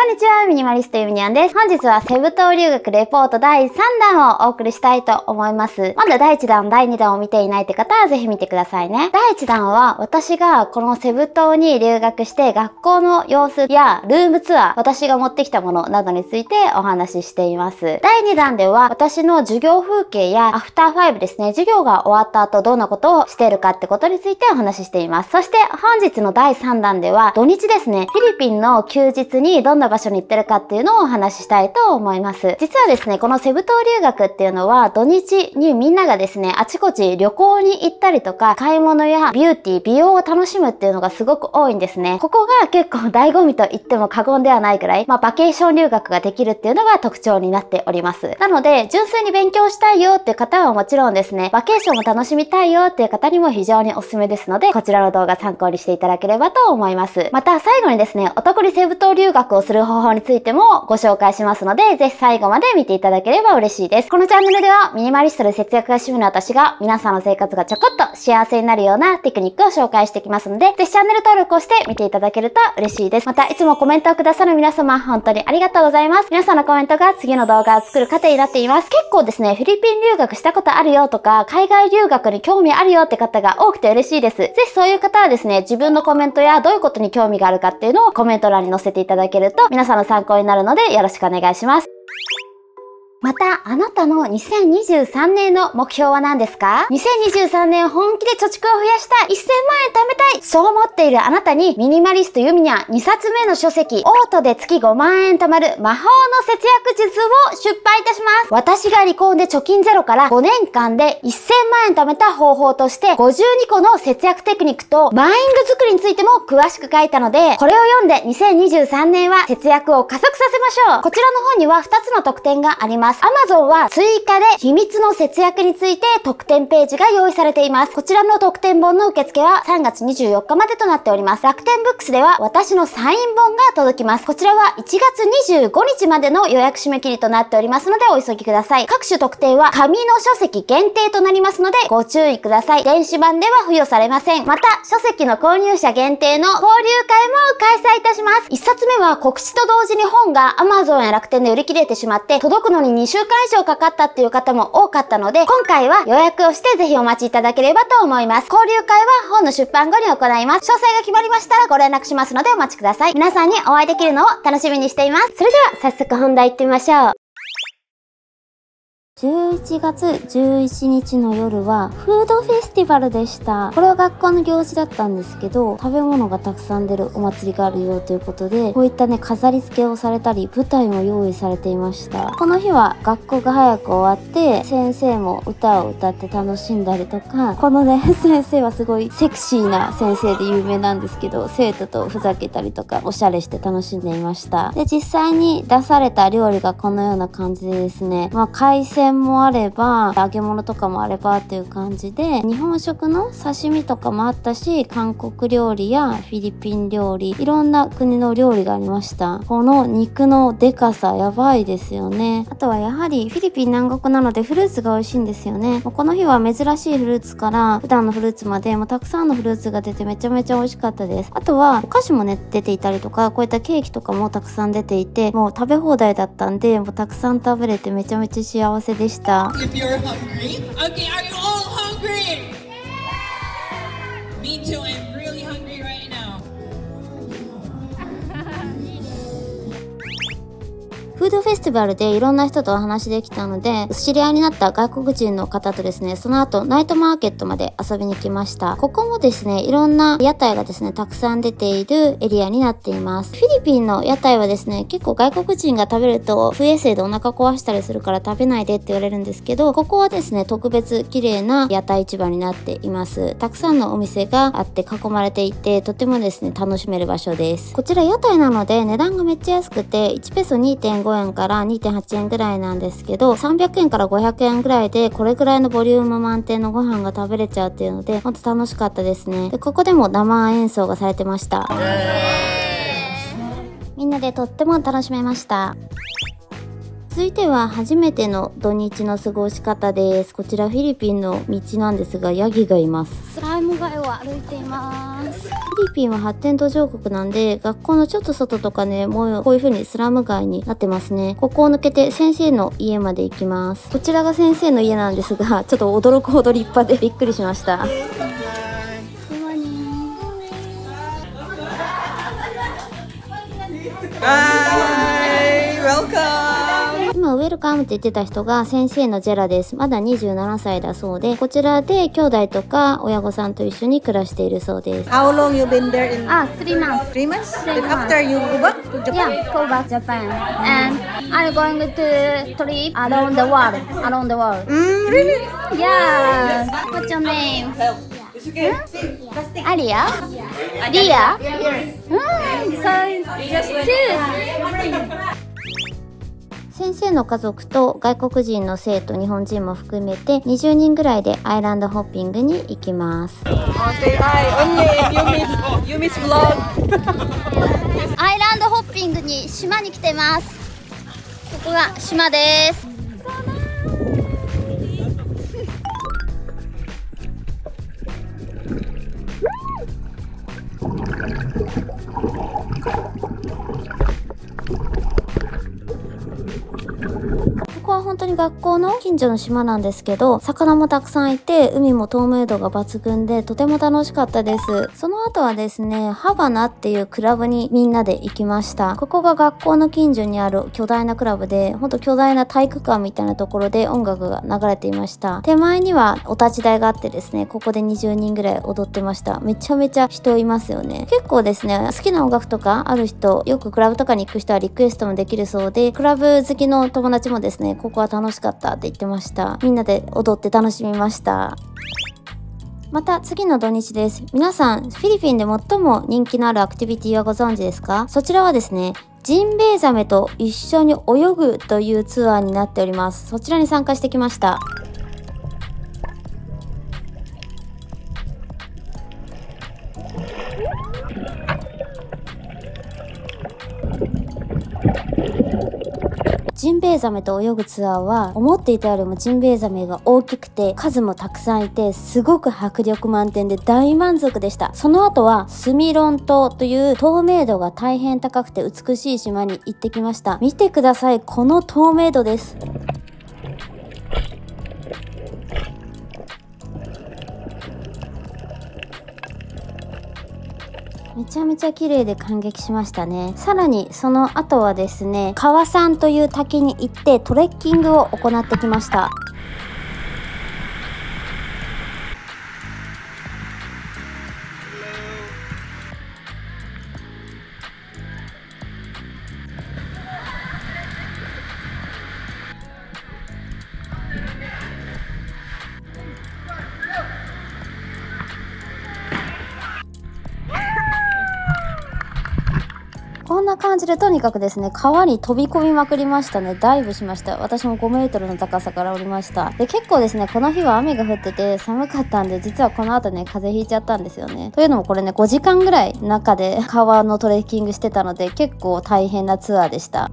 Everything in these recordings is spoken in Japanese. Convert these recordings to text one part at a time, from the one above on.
こんにちは、ミニマリストゆみにゃんです。本日はセブ島留学レポート第3弾をお送りしたいと思います。まだ第1弾、第2弾を見ていないって方はぜひ見てくださいね。第1弾は私がこのセブ島に留学して学校の様子やルームツアー、私が持ってきたものなどについてお話ししています。第2弾では私の授業風景やアフターファイブですね、授業が終わった後どんなことをしているかってことについてお話ししています。そして本日の第3弾では土日ですね、フィリピンの休日にどんな場所に行ってるかっていうのをお話ししたいと思います。実はですね、このセブ島留学っていうのは土日にみんながですね、あちこち旅行に行ったりとか、買い物やビューティー、美容を楽しむっていうのがすごく多いんですね。ここが結構醍醐味と言っても過言ではないくらい、まあバケーション留学ができるっていうのが特徴になっております。なので、純粋に勉強したいよっていう方はもちろんですね、バケーションを楽しみたいよっていう方にも非常におすすめですので、こちらの動画参考にしていただければと思います。また最後にですね、お得にセブ島留学をする方法についてもご紹介しますので、ぜひ最後まで見ていただければ嬉しいです。このチャンネルではミニマリストで節約が趣味の私が皆さんの生活がちょこっと幸せになるようなテクニックを紹介していきますので、ぜひチャンネル登録をして見ていただけると嬉しいです。また、いつもコメントをくださる皆様、本当にありがとうございます。皆さんのコメントが次の動画を作る糧になっています。結構ですね、フィリピン留学したことあるよとか、海外留学に興味あるよって方が多くて嬉しいです。ぜひそういう方はですね、自分のコメントやどういうことに興味があるかっていうのをコメント欄に載せていただけると、皆さんの参考になるのでよろしくお願いします。また、あなたの2023年の目標は何ですか ?2023 年本気で貯蓄を増やしたい !1000 万円貯めたいそう思っているあなたに、ミニマリストユミニャ2冊目の書籍、オートで月5万円貯まる魔法の節約術を出版いたします。私が離婚で貯金ゼロから5年間で1000万円貯めた方法として、52個の節約テクニックとマインド作りについても詳しく書いたので、これを読んで2023年は節約を加速させましょう。こちらの本には2つの特典があります。ます。Amazon は追加で秘密の節約について特典ページが用意されています。こちらの特典本の受付は3月24日までとなっております。楽天ブックスでは私のサイン本が届きます。こちらは1月25日までの予約締め切りとなっておりますのでお急ぎください。各種特典は紙の書籍限定となりますのでご注意ください。電子版では付与されません。また、書籍の購入者限定の交流会も開催いたします。1冊目は告知と同時に本が Amazon や楽天で売り切れてしまって届くのに2週間以上かかったっていう方も多かったので、今回は予約をしてぜひお待ちいただければと思います。交流会は本の出版後に行います。詳細が決まりましたらご連絡しますのでお待ちください。皆さんにお会いできるのを楽しみにしています。それでは早速本題行ってみましょう。11月11日の夜はフードフェスティバルでした。これは学校の行事だったんですけど、食べ物がたくさん出るお祭りがあるよということで、こういったね、飾り付けをされたり、舞台も用意されていました。この日は学校が早く終わって、先生も歌を歌って楽しんだりとか、このね、先生はすごいセクシーな先生で有名なんですけど、生徒とふざけたりとか、おしゃれして楽しんでいました。で、実際に出された料理がこのような感じでですね、まあ、海鮮もあれば、揚げ物とかもあればっていう感じで、日本食の刺身とかもあったし、韓国料理やフィリピン料理、いろんな国の料理がありました。この肉のデカさやばいですよね。あとはやはりフィリピン南国なのでフルーツが美味しいんですよね。この日は珍しいフルーツから普段のフルーツまでもうたくさんのフルーツが出てめちゃめちゃ美味しかったです。あとはお菓子もね、出ていたりとか、こういったケーキとかもたくさん出ていて、もう食べ放題だったんで、もうたくさん食べれてめちゃめちゃ幸せでした。If you're hungry, okay, are you all hungry? Me too. I'm フードフェスティバルでいろんな人とお話できたので、知り合いになった外国人の方とですね、その後ナイトマーケットまで遊びに来ました。ここもですね、いろんな屋台がですね、たくさん出ているエリアになっています。フィリピンの屋台はですね、結構外国人が食べると不衛生でお腹壊したりするから食べないでって言われるんですけど、ここはですね、特別綺麗な屋台市場になっています。たくさんのお店があって囲まれていて、とてもですね、楽しめる場所です。こちら屋台なので値段がめっちゃ安くて、1ペソ2.5 2.5円から2.8円ぐらいなんですけど、300円から500円ぐらいで、これぐらいのボリューム満点のご飯が食べれちゃうっていうので、ほんと楽しかったですね。で、ここでも生演奏がされてました。みんなでとっても楽しめました。続いては初めての土日の過ごし方です。こちらフィリピンの道なんですが、ヤギがいます。スライム街を歩いています。フィリピンは発展途上国なんで、学校のちょっと外とかね、もうこういう風にスラム街になってますね。ここを抜けて先生の家まで行きます。こちらが先生の家なんですが、ちょっと驚くほど立派でびっくりしました。今、ウェルカムって言ってた人が先生のジェラです。まだ27歳だそうで、こちらで兄弟とか親御さんと一緒に暮らしているそうです。How long you been there in? Ah, three months. Three months? Three months. After you go back to Japan? Yeah, go back Japan. And I'm going to trip around the world. Around the world. Mm, really? Yeah. What's your name? Alia? Lia? Mm, so cute. 先生の家族と外国人の生徒日本人も含めて20人ぐらいでアイランドホッピングに行きます。アイランドホッピングに島に来てます。ここが島ですに学校の近所の島なんですけど、魚もたくさんいて、海も透明度が抜群で、とても楽しかったです。その後はですね、ハバナっていうクラブにみんなで行きました。ここが学校の近所にある巨大なクラブで、ほんと巨大な体育館みたいなところで音楽が流れていました。手前にはお立ち台があってですね、ここで20人ぐらい踊ってました。めちゃめちゃ人いますよね。結構ですね、好きな音楽とかある人、よくクラブとかに行く人はリクエストもできるそうで、クラブ好きの友達もですね、ここは楽しかったって言ってました。みんなで踊って楽しみました。また次の土日です。皆さん、フィリピンで最も人気のあるアクティビティはご存知ですか？そちらはですね、ジンベエザメと一緒に泳ぐというツアーになっております。そちらに参加してきました。ジンベエザメと泳ぐツアーは思っていたよりもジンベエザメが大きくて数もたくさんいてすごく迫力満点で大満足でした。その後はスミロン島という透明度が大変高くて美しい島に行ってきました。見てくださいこの透明度です。めちゃめちゃ綺麗で感激しましたね。さらにその後はですね、川山という滝に行ってトレッキングを行ってきました。感じでとにかくですね、川に飛び込みまくりましたね。ダイブしました。私も5メートルの高さから降りました。で、結構ですね、この日は雨が降ってて寒かったんで、実はこの後ね、風邪ひいちゃったんですよね。というのもこれね、5時間ぐらい中で川のトレッキングしてたので、結構大変なツアーでした。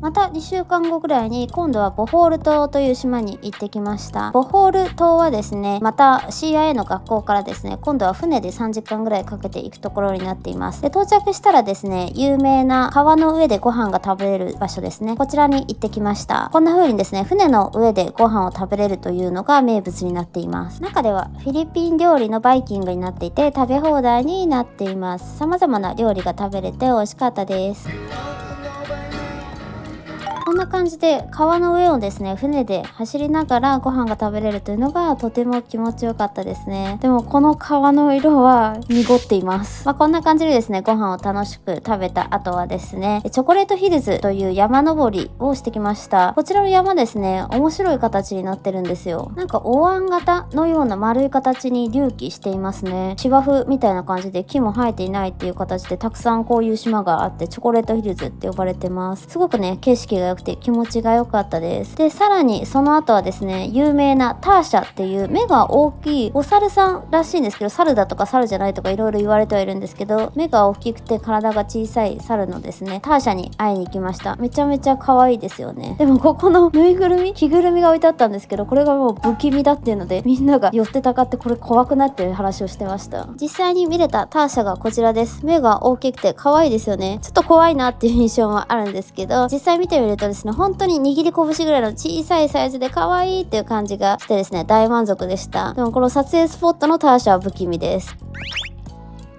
また2週間後ぐらいに今度はボホール島という島に行ってきました。ボホール島はですねまた CIA の学校からですね今度は船で3時間ぐらいかけて行くところになっています。で到着したらですね有名な川の上でご飯が食べれる場所ですね。こちらに行ってきました。こんな風にですね船の上でご飯を食べれるというのが名物になっています。中ではフィリピン料理のバイキングになっていて食べ放題になっています。様々な料理が食べれて美味しかったです。こんな感じで川の上をですね、船で走りながらご飯が食べれるというのがとても気持ちよかったですね。でもこの川の色は濁っています。まあ、こんな感じでですね、ご飯を楽しく食べた後はですね、チョコレートヒルズという山登りをしてきました。こちらの山ですね、面白い形になってるんですよ。なんかお椀型のような丸い形に隆起していますね。芝生みたいな感じで木も生えていないっていう形でたくさんこういう島があってチョコレートヒルズって呼ばれてます。すごくね、景色が良くて気持ちが良かったです。で、さらにその後はですね、有名なターシャっていう目が大きいお猿さんらしいんですけど、猿だとか猿じゃないとかいろいろ言われてはいるんですけど、目が大きくて体が小さい猿のですね、ターシャに会いに行きました。めちゃめちゃ可愛いですよね。でもここのぬいぐるみ着ぐるみが置いてあったんですけど、これがもう不気味だっていうので、みんなが寄ってたかってこれ怖くなってる話をしてました。実際に見れたターシャがこちらです。目が大きくて可愛いですよね。ちょっと怖いなっていう印象もあるんですけど、実際見てみるとですね、本当に握り拳ぐらいの小さいサイズで可愛いっていう感じがしてですね、大満足でした。でもこの撮影スポットのターシャは不気味です。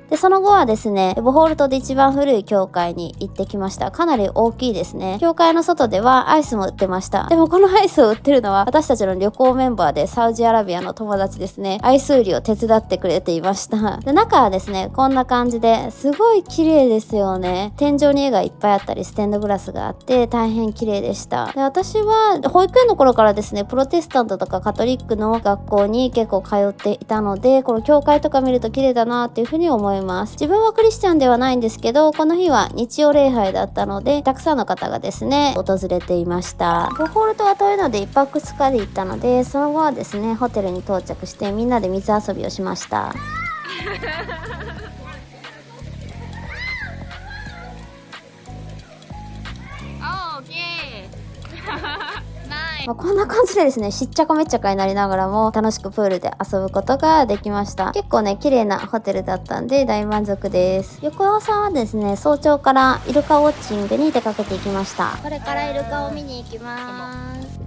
で、その後はですねエ、ボホール島で一番古い教会に行ってきました。かなり大きいですね。教会の外ではアイスも売ってました。でもこのアイスを売ってるのは私たちの旅行メンバーでサウジアラビアの友達ですね。アイス売りを手伝ってくれていました。で、中はですね、こんな感じですごい綺麗ですよね。天井に絵がいっぱいあったり、ステンドグラスがあって大変綺麗でした。で、私は保育園の頃からですね、プロテスタントとかカトリックの学校に結構通っていたので、この教会とか見ると綺麗だなっていうふうに思います。自分はクリスチャンではないんですけど、この日は日曜礼拝だったので、たくさんの方がですね、訪れていました。ボホール島は遠いので1泊2日で行ったので、その後はですね、ホテルに到着してみんなで水遊びをしました。まあ、こんな感じでですね、しっちゃかめっちゃかになりながらも楽しくプールで遊ぶことができました。結構ね、綺麗なホテルだったんで大満足です。横朝はですね、早朝からイルカウォッチングに出かけていきました。これからイルカを見に行きます。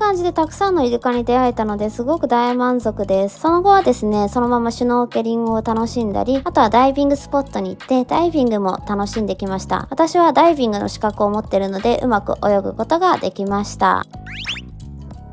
感じでたくさんのイルカに出会えたのですごく大満足です。その後はですね、そのままシュノーケリングを楽しんだり、あとはダイビングスポットに行ってダイビングも楽しんできました。私はダイビングの資格を持ってるのでうまく泳ぐことができました。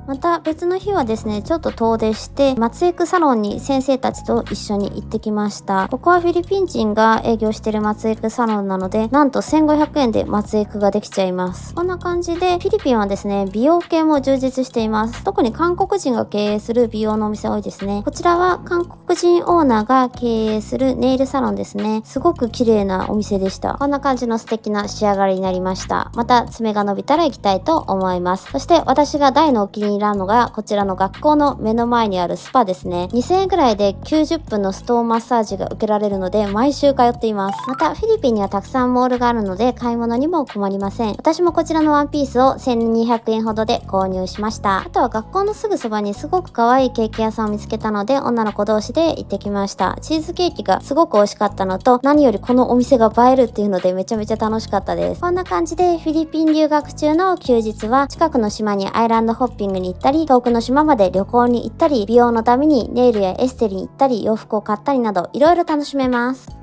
また別の日はですね、ちょっと遠出して、松江区サロンに先生たちと一緒に行ってきました。ここはフィリピン人が営業してる松江区サロンなので、なんと1500円で松江区ができちゃいます。こんな感じで、フィリピンはですね、美容系も充実しています。特に韓国人が経営する美容のお店多いですね。こちらは韓国人オーナーが経営するネイルサロンですね。すごく綺麗なお店でした。こんな感じの素敵な仕上がりになりました。また爪が伸びたら行きたいと思います。そして私が大のお気に入りなのが、こちらの学校の目の前にあるスパですね。2000円くらいで90分のストーンマッサージが受けられるので、毎週通っています。また、フィリピンにはたくさんモールがあるので、買い物にも困りません。私もこちらのワンピースを1200円ほどで購入しました。あとは学校のすぐそばにすごく可愛いケーキ屋さんを見つけたので、女の子同士で行ってきました。チーズケーキがすごく美味しかったのと、何よりこのお店が映えるっていうのでめちゃめちゃ楽しかったです。こんな感じでフィリピン留学中の休日は、近くの島にアイランドホッピングに行ったり、遠くの島まで旅行に行ったり、美容のためにネイルやエステに行ったり、洋服を買ったりなど、いろいろ楽しめます。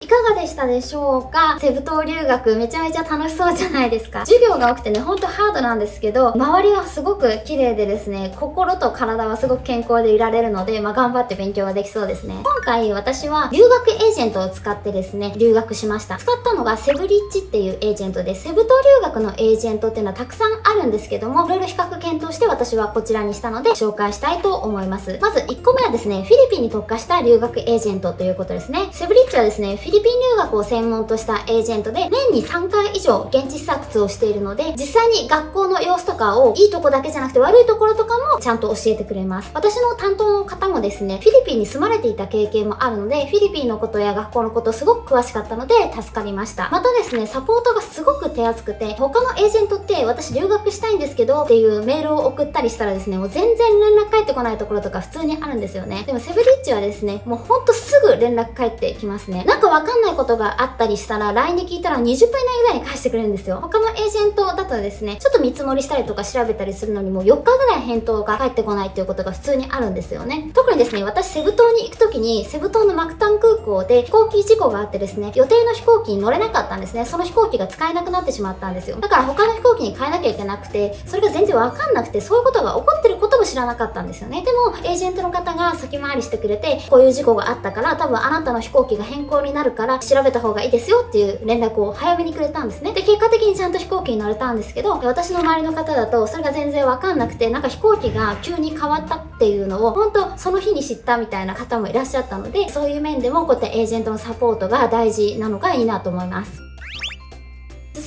いかがでしたでしょうか？セブ島留学めちゃめちゃ楽しそうじゃないですか授業が多くてね、ほんとハードなんですけど、周りはすごく綺麗でですね、心と体はすごく健康でいられるので、まあ頑張って勉強ができそうですね。今回私は留学エージェントを使ってですね、留学しました。使ったのがセブリッチっていうエージェントで、セブ島留学のエージェントっていうのはたくさんあるんですけども、いろいろ比較検討して私はこちらにしたので紹介したいと思います。まず1個目はですね、フィリピンに特化した留学エージェントということですね。セブリッチはですね、ィリピン留学を専門としたエージェントで、年に3回以上現地視察をしているので、実際に学校の様子とかをいいとこだけじゃなくて悪いところとかもちゃんと教えてくれます。私の担当の方もですね、フィリピンに住まれていた経験もあるので、フィリピンのことや学校のことすごく詳しかったので助かりました。またですね、サポートがすごく手厚くて、他のエージェントって私留学したいんですけどっていうメールを送ったりしたらですね、もう全然連絡返ってこないところとか普通にあるんですよね。でもセブリッチはですね、もうほんとすぐ連絡返ってきますね。なんかわかんないことがあったりしたら、LINE で聞いたら20分以内ぐらいに返してくれるんですよ。他のエージェントだとですね、ちょっと見積もりしたりとか調べたりするのにも4日ぐらい返答が返ってこないっていうことが普通にあるんですよね。特にですね、私セブ島に行く時に、セブ島のマクタン空港で飛行機事故があってですね、予定の飛行機に乗れなかったんですね。その飛行機が使えなくなってしまったんですよ。だから他の飛行機に変えなきゃいけなくて、それが全然わかんなくて、そういうことが起こってることも知らなかったんですよね。でも、エージェントの方が先回りしてくれて、こういう事故があったから、多分あなたの飛行機が変更になるから調べた方がいいですよっていう連絡を早めにくれたんですね。で、結果的にちゃんと飛行機に乗れたんですけど、私の周りの方だと、それが全然わかんなくて、なんか飛行機が急に変わったっていうのを、本当その日に知ったみたいな方もいらっしゃったので、そういう面でもこうやってエージェントのサポートが大事なのがいいなと思います。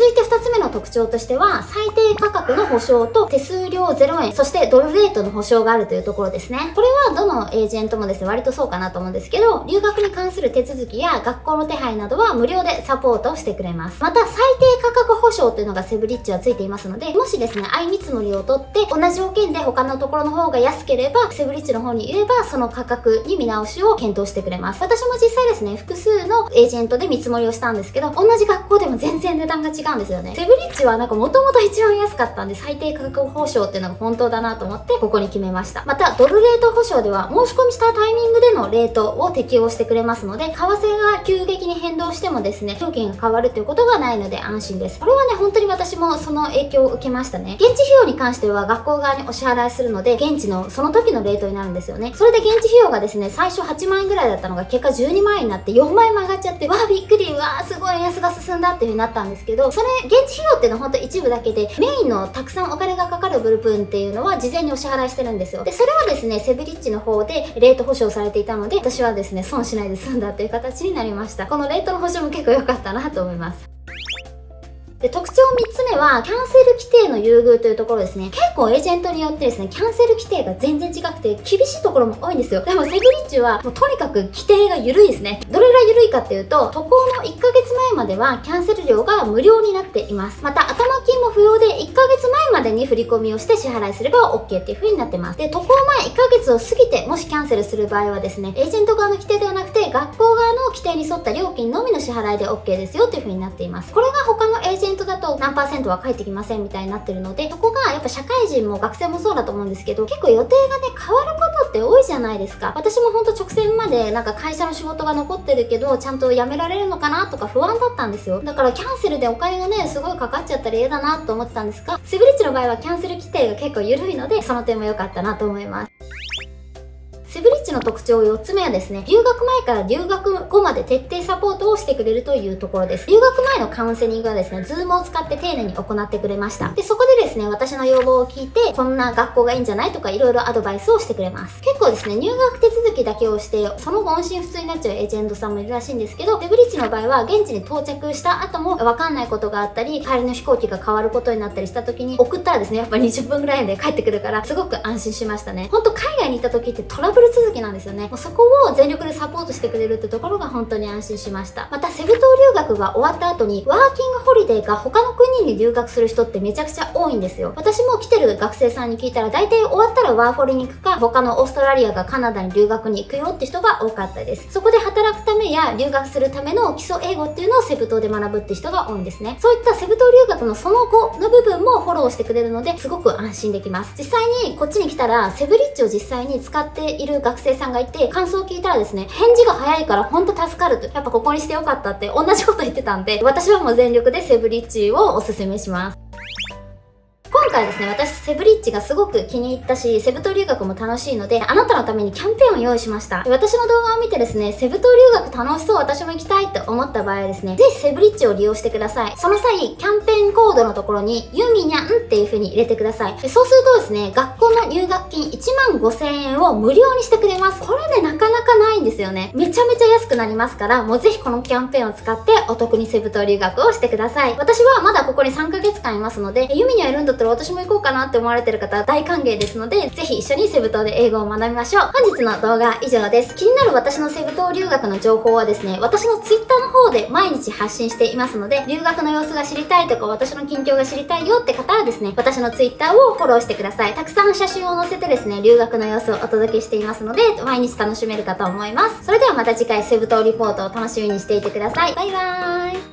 続いて2つ目の特徴としては、最低価格の保証と手数料0円、そしてドルレートの保証があるというところですね。これはどのエージェントもですね、割とそうかなと思うんですけど、留学に関する手続きや学校の手配などは無料でサポートをしてくれます。また、最低価格保証というのがセブリッジはついていますので、もしですね、相見積もりを取って同じ条件で他のところの方が安ければ、セブリッジの方に言えば、その価格に見直しを検討してくれます。私も実際ですね、複数のエージェントで見積もりをしたんですけど、同じ学校でも全然値段が違うんですよね。セブリッジはなんかもともと一番安かったんで最低価格保証っていうのが本当だなと思ってここに決めました。また、ドルレート保証では申し込みしたタイミングでのレートを適用してくれますので、為替が急激に変動してもですね、料金が変わるということがないので安心です。これはね、本当に私もその影響を受けましたね。現地費用に関しては学校側にお支払いするので、現地のその時のレートになるんですよね。それで現地費用がですね、最初8万円ぐらいだったのが結果12万円になって4万円も上がっちゃって、わあびっくり、わあすごい安が進んだっていう風になったんですけど、それ、現地費用っていうのは本当一部だけで、メインのたくさんお金がかかる部分っていうのは事前にお支払いしてるんですよ。で、それはですね、セブリッジの方でレート保証されていたので、私はですね、損しないで済んだっていう形になりました。このレートの保証も結構良かったなと思います。で、特徴3つ目は、キャンセル規定の優遇というところですね。結構エージェントによってですね、キャンセル規定が全然違くて、厳しいところも多いんですよ。でも、セグリッジは、もうとにかく規定が緩いですね。どれぐらい緩いかっていうと、渡航の1ヶ月前までは、キャンセル料が無料になっています。また、頭金も不要で、1ヶ月でに振り込みをして支払いすれば OK っていう風になってます。で、渡航前1ヶ月を過ぎて、もしキャンセルする場合はですね、エージェント側の規定ではなくて、学校側の規定に沿った料金のみの支払いで OK ですよっていう風になっています。これが他のエージェントだと何パーセントは返ってきませんみたいになってるので、そこがやっぱ社会人も学生もそうだと思うんですけど、結構予定がね、変わることって多いじゃないですか。私もほんと直線までなんか会社の仕事が残ってるけど、ちゃんと辞められるのかなとか不安だったんですよ。だからキャンセルでお金がね、すごいかかっちゃったら嫌だなと思ってたんですが、セブリッジの場合はキャンセル規定が結構緩いので、その点も良かったなと思います。セブリッジの特徴4つ目はですね、留学前から留学後まで徹底サポートをしてくれるというところです。留学前のカウンセリングはですね、 Zoom を使って丁寧に行ってくれました。で、そこでですね、私の要望を聞いて、こんな学校がいいんじゃないとか、いろいろアドバイスをしてくれます。結構ですね、入学手続きだけをして、その後音信不通になっちゃうエージェントさんもいるらしいんですけど、セブリッジの場合は、現地に到着した後もわかんないことがあったり、帰りの飛行機が変わることになったりした時に、送ったらですね、やっぱ20分ぐらいで返ってくるから、すごく安心しましたね。ほんと海外に行った時ってトラブル続きなんですよね。もうそこを全力でサポートしてくれるってところが本当に安心しましたまたセブ島留学が終わった後にワーキングホリデーが他の国に留学する人ってめちゃくちゃ多いんですよ。私も来てる学生さんに聞いたら大体終わったらワーホリに行くか他のオーストラリアがカナダに留学に行くよって人が多かったです。そこで働くためや留学するための基礎英語っていうのをセブ島で学ぶって人が多いんですね。そういったセブ島留学のその後の部分もフォローしてくれるのですごく安心できます。実際にこっちに来たらセブリッジを実際に使っている学生さんがいて感想を聞いたらですね、返事が早いからほんと助かると。やっぱここにしてよかったって同じこと言ってたんで、私はもう全力でセブリッジをおすすめします。今回ですね、私、セブリッジがすごく気に入ったし、セブ島留学も楽しいので、あなたのためにキャンペーンを用意しました。私の動画を見てですね、セブ島留学楽しそう、私も行きたいって思った場合はですね、ぜひセブリッジを利用してください。その際、キャンペーンコードのところに、ユミニャンっていう風に入れてください。そうするとですね、学校の入学金1万5000円を無料にしてくれます。これね、なかなかないんですよね。めちゃめちゃ安くなりますから、もうぜひこのキャンペーンを使ってお得にセブ島留学をしてください。私はまだここに3ヶ月間いますので、ユミニャンいるんだったら私も行こうかなって思われてる方大歓迎ですので、ぜひ一緒にセブ島で英語を学びましょう。本日の動画以上です。気になる私のセブ島留学の情報はですね、私の Twitter の方で毎日発信していますので、留学の様子が知りたいとか、私の近況が知りたいよって方はですね、私の Twitter をフォローしてください。たくさん写真を載せてですね、留学の様子をお届けしていますので、毎日楽しめるかと思います。それではまた次回セブ島リポートを楽しみにしていてください。バイバーイ